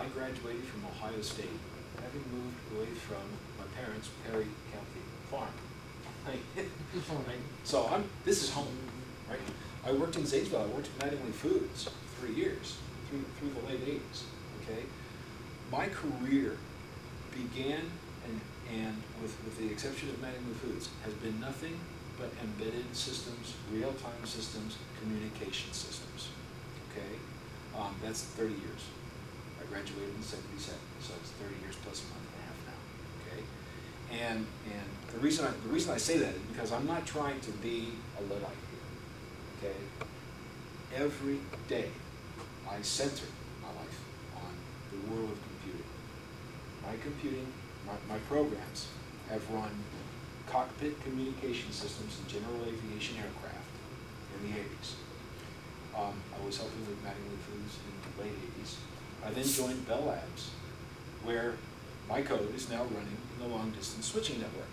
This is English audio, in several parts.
I graduated from Ohio State, having moved away from my parents' Perry County farm. So I'm, this is home, right? I worked in Zanesville, I worked at Mattingly Foods for three years, through, through the late eighties, okay? My career began and, and with, with the exception of Mattingly Foods, has been nothing but embedded systems, real-time systems, communication systems, okay? Um, that's thirty years. I graduated in seventy-seven, so it's thirty years plus a month and a half now, okay? And, and the reason I, the reason I say that is because I'm not trying to be a Luddite here, okay? Every day, I center my life on the world of computing. My computing, my, my programs have run cockpit communication systems in general aviation aircraft in the eighties. Um, I was helping with Mattingly Foods in the late eighties. I then joined Bell Labs, where my code is now running in the long distance switching network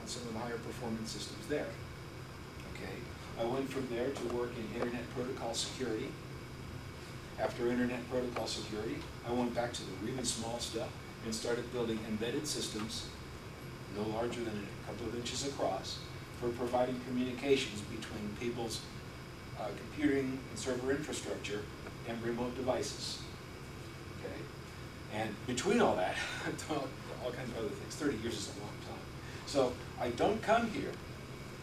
on some of the higher performance systems there. Okay, I went from there to work in internet protocol security. After internet protocol security, I went back to the really small stuff and started building embedded systems, no larger than a couple of inches across, for providing communications between people's uh, computing and server infrastructure and remote devices. And between all that, all kinds of other things. Thirty years is a long time. So I don't come here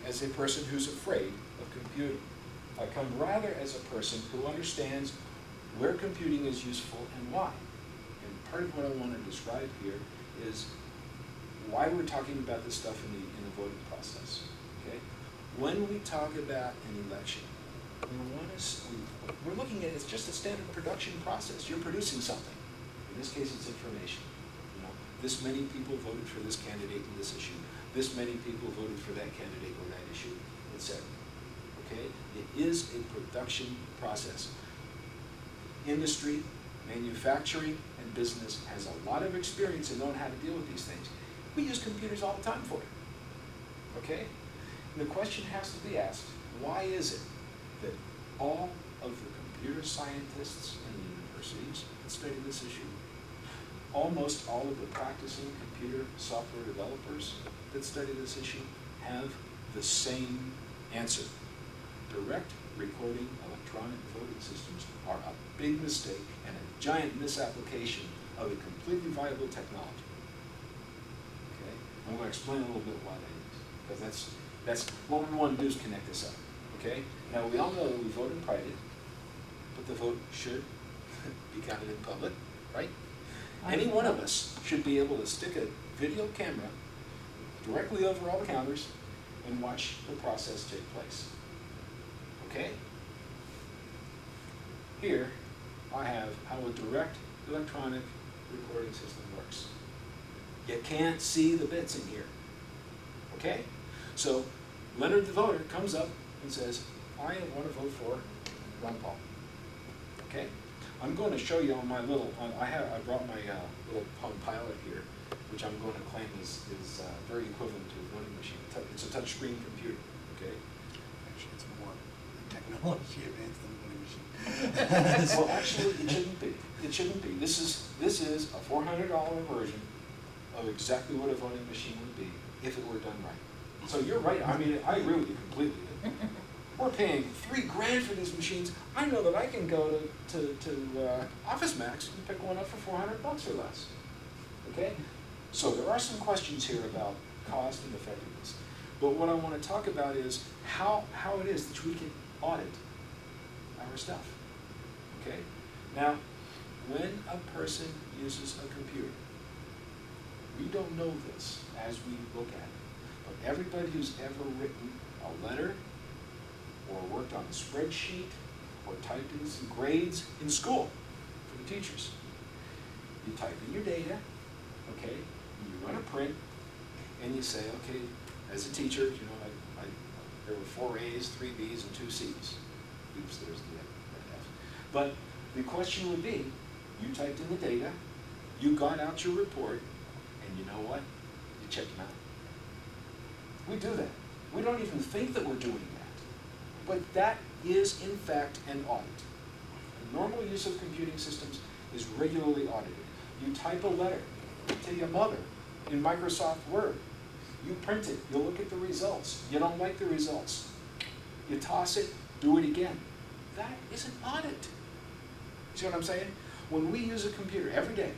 as a person who's afraid of computing. I come rather as a person who understands where computing is useful and why. And part of what I want to describe here is why we're talking about this stuff in the, in the voting process. Okay? When we talk about an election, we want to, we, we're looking at it as just a standard production process. You're producing something. In this case, it's information. You know, this many people voted for this candidate in this issue. This many people voted for that candidate on that issue, etc. Okay? It is a production process. Industry, manufacturing, and business has a lot of experience in knowing how to deal with these things. We use computers all the time for it. Okay? And the question has to be asked, why is it that all of the computer scientists in the universities that study this issue, almost all of the practicing computer software developers that study this issue have the same answer. Direct recording electronic voting systems are a big mistake and a giant misapplication of a completely viable technology. Okay? I'm going to explain a little bit why that is, because that's, that's what we want to do is connect this up. Okay? Now, we all know that we vote in private, but the vote should be counted in public, right? Any one of us should be able to stick a video camera directly over all the counters and watch the process take place. Okay? Here, I have how a direct electronic recording system works. You can't see the bits in here. Okay? So Leonard the voter comes up and says, I want to vote oh for Ron Paul. Okay? I'm going to show you on my little, on, I have, I brought my uh, little Palm Pilot here, which I'm going to claim is, is uh, very equivalent to a voting machine. It's a touch screen computer, okay? Actually, it's more technology advanced than a voting machine. Well, actually, it shouldn't be. It shouldn't be. This is, this is a four hundred dollar version of exactly what a voting machine would be if it were done right. So you're right, I mean, I agree with you completely. We're paying three grand for these machines. I know that I can go to, to, to uh, Office Max and pick one up for four hundred bucks or less. Okay? So there are some questions here about cost and effectiveness. But what I want to talk about is how, how it is that we can audit our stuff. Okay? Now, when a person uses a computer, we don't know this as we look at it, but everybody who's ever written a letter or worked on a spreadsheet or typed in some grades in school for the teachers, you type in your data, okay, you run a print, and you say, okay, as a teacher, you know, I, I, there were four A's, three B's, and two C's. Oops, there's the F. But the question would be, you typed in the data, you got out your report, and you know what? You checked them out. We do that. We don't even think that we're doing that. But that is, in fact, an audit. The normal use of computing systems is regularly audited. You type a letter to your mother in Microsoft Word. You print it, you look at the results. You don't like the results. You toss it, do it again. That is an audit. See what I'm saying? When we use a computer every day,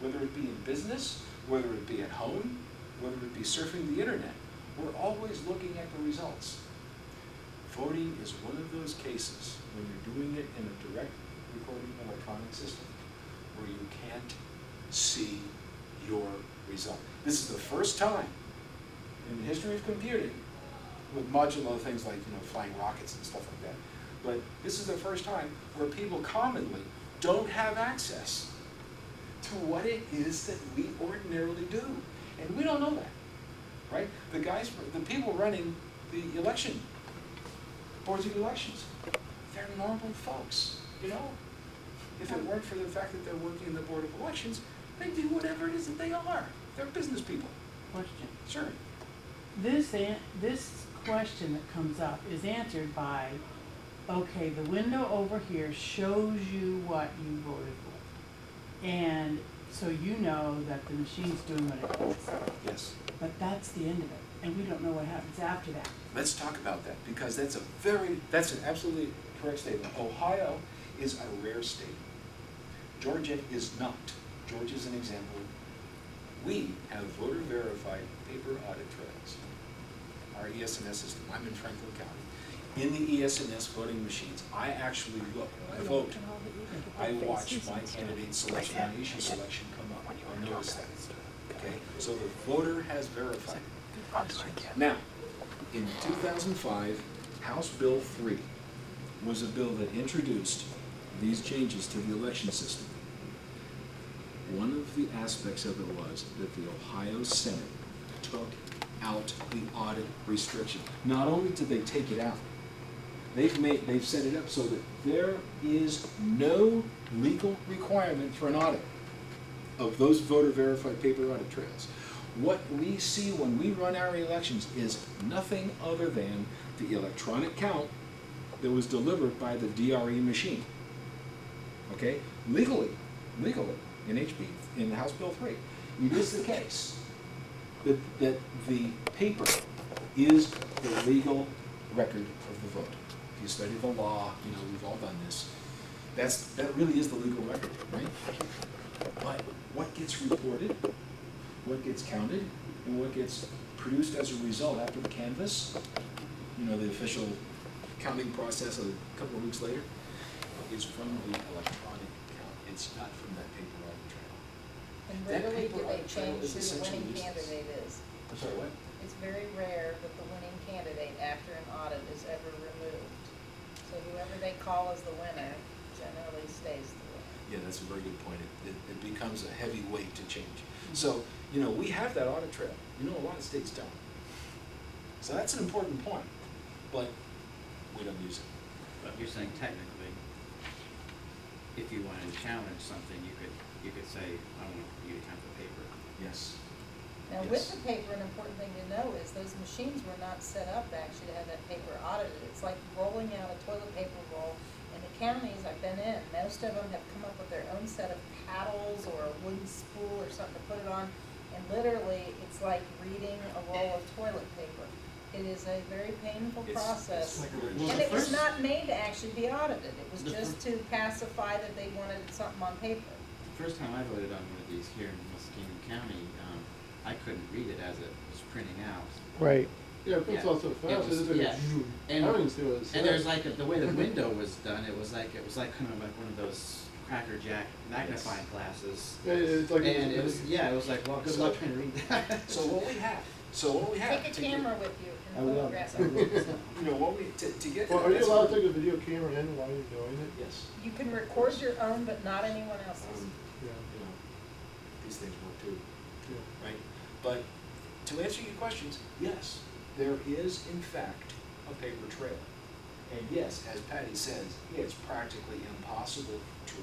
whether it be in business, whether it be at home, whether it be surfing the internet, we're always looking at the results. Voting is one of those cases when you're doing it in a direct recording electronic system where you can't see your result. This is the first time in the history of computing, with modular things like, you know, flying rockets and stuff like that, but this is the first time where people commonly don't have access to what it is that we ordinarily do. And we don't know that, right? The guys, the people running the election, boards of elections, they're normal folks, you know? If it weren't for the fact that they're working in the board of elections, they'd do whatever it is that they are. They're business people. Question. Sure. This, this question that comes up is answered by, okay, the window over here shows you what you voted for. And so you know that the machine's doing what it does. Yes. But that's the end of it, and we don't know what happens after that. Let's talk about that, because that's a very, that's an absolutely correct statement. Ohio is a rare state. Georgia is not. Georgia is an example. We have voter verified paper audit trails. Our ES&S system, I'm in Franklin County. In the ES&S voting machines, I actually look, when I vote, I watch my candidate selection, my issue selection come up. I notice that. Okay, so the voter has verified. it. Now, in two thousand five, House Bill three was a bill that introduced these changes to the election system. One of the aspects of it was that the Ohio Senate took out the audit restriction. Not only did they take it out, they've made, they've set it up so that there is no legal requirement for an audit of those voter verified paper audit trails. What we see when we run our elections is nothing other than the electronic count that was delivered by the DRE machine. Okay, legally, legally, in HB, in House Bill three, it is the case that, that the paper is the legal record of the vote. If you study the law, you know, we've all done this, that's, that really is the legal record, right? But what gets reported, what gets counted, and what gets produced as a result after the canvass, you know, the official counting process a couple of weeks later, is from the electronic count. It's not from that paper audit trail. And That rarely paper do they audit trail change is who the essentially winning useless. candidate is. I'm sorry, what? It's very rare that the winning candidate after an audit is ever removed. So whoever they call as the winner generally stays the winner. Yeah, that's a very good point. It, it, it becomes a heavy weight to change. So, you know, we have that audit trail. You know, a lot of states don't. So that's an important point, but we don't use it. But you're saying technically, if you wanted to challenge something, you could, you could say, I want you to count the paper. Yes. Now, with the paper, an important thing to know is those machines were not set up actually to have that paper audited. It's like rolling out a toilet paper roll. In the counties I've been in, most of them have come up with their own set of paddles or a wooden spool or something to put it on. And literally, it's like reading a roll of toilet paper. It is a very painful It's- process. it's like a- Well, And the it was first- not made to actually be audited. It was The just to pacify that they wanted something on paper. The first time I voted on one of these here in Muskingum County, um, I couldn't read it as it was printing out. Right. Yeah, it prints Yeah. out so It fast, was- it's like yeah. And- I don't even see what it says. And there's like, a- the way the window was done, it was like, it was like kind of like one of those Cracker Jack magnifying glasses. Yeah, yeah, it's like. And it was, yeah, it was like, well, good So- luck trying to read that. So what we have, so what we have. Take a to get- camera with you I will, photograph I You know, what we, to, to get. Well, that, are you allowed to take a video camera in while you're doing it? Yes. You can record your own, but not anyone else's. Um, Yeah, you know, these things work too. yeah. right? But to answer your questions, yes, there is in fact a paper trail. And yes, as Patty says, it's practically impossible to